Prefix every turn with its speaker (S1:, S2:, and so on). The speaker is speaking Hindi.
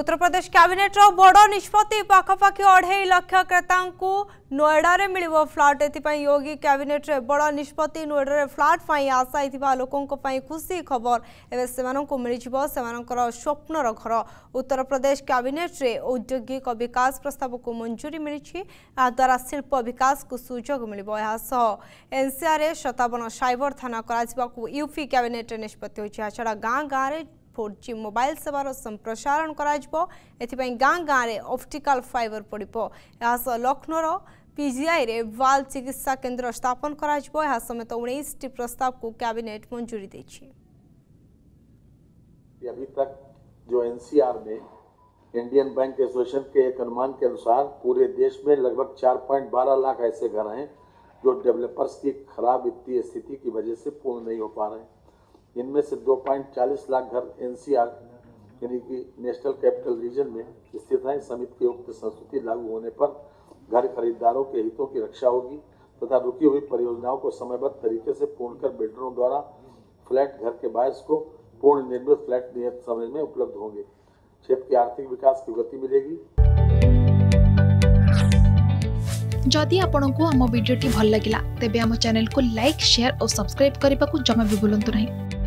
S1: उत्तर प्रदेश क्याबिनेट बड़ निष्पत्ति पाखापाखि अढ़ई लक्ष क्रेता नोएडा मिल फ्लाट। एथपाई योगी क्याबिनेट बड़ निष्पत्ति नोएडार फ्लाट आशाई लोकों खुशी खबर। एवं से मिल स्वप्नर घर। उत्तर प्रदेश क्याबिनेट औद्योगिक विकास प्रस्ताव को मंजूरी मिली द्वारा शिल्प विकास को सुजोग मिल एनसीआर सतावन सैबर थाना यूपी क्याबिनेट निष्पत्ति छड़ा गाँ गाँव ଏହାଛଡ଼ା ଗାଁ ଗାଁରେ फोर जी मोबाइल सेवार संप्रसारण गाँ गाँव में ऑप्टिकल फाइबर पड़ो यह लक्ष्नौर पीजीआई रे वाल चिकित्सा केन्द्र स्थापन कर समेत उन्नीस प्रस्ताव को कैबिनेट मंजूरी दी
S2: अभी तक जो एनसीआर में इंडियन बैंक एसोसिएशन के एक अनुमान के अनुसार पूरे देश में लगभग 4.12 लाख ऐसे घर हैं जो डेवलपर्स की खराब वित्तीय स्थिति की वजह से पूर्ण नहीं हो पा रहे हैं इनमें से 2.40 लाख घर एनसीआर, यानी कि नेशनल कैपिटल रीजन में स्थित है समिति की उक्त संस्कृति लागू होने पर घर खरीदारों के हितों की रक्षा होगी तथा रुकी हुई परियोजनाओं को समयबद्ध तरीके से पूर्ण कर बिल्डरों द्वारा फ्लैट घर के बायस को पूर्ण निर्मित फ्लैट नियत समय में उपलब्ध होंगे। क्षेत्र के आर्थिक विकास की गति मिलेगी।
S3: जदि आपण को आम भिडी भल लगा तेब आम चैनल को लाइक, शेयर और सब्सक्राइब करने को जमा भी बुलां नहीं।